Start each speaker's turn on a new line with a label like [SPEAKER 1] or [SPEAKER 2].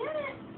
[SPEAKER 1] Get it.